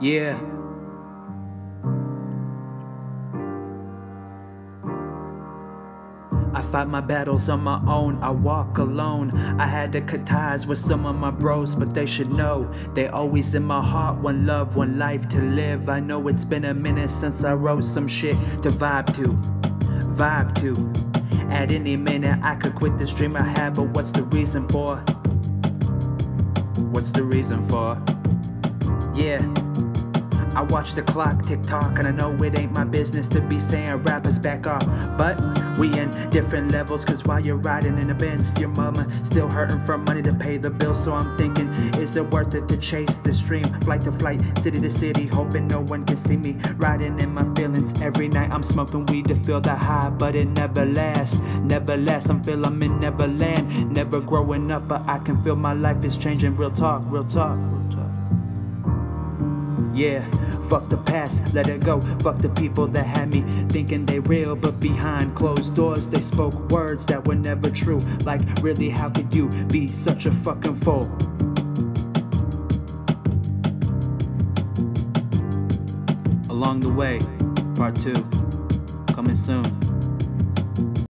Yeah. I fight my battles on my own, I walk alone. I had to cut ties with some of my bros, but they should know they always in my heart. One love, one life to live. I know it's been a minute since I wrote some shit to vibe to, vibe to. At any minute, I could quit this dream I have, but what's the reason for? What's the reason for? Yeah. I watch the clock tick tock, and I know it ain't my business to be saying rappers back off. But we in different levels, cause while you're riding in the Benz, your mama still hurting for money to pay the bills. So I'm thinking, is it worth it to chase this dream? Flight to flight, city to city, hoping no one can see me. Riding in my feelings every night. I'm smoking weed to feel the high, but it never lasts. Never lasts. I'm feeling I'm in Neverland. Never growing up, but I can feel my life is changing. Talk, real talk, real talk. Yeah, fuck the past, let it go. Fuck the people that had me thinking they real, but behind closed doors they spoke words that were never true. Like, really, how could you be such a fucking fool? Along the way, part two, coming soon.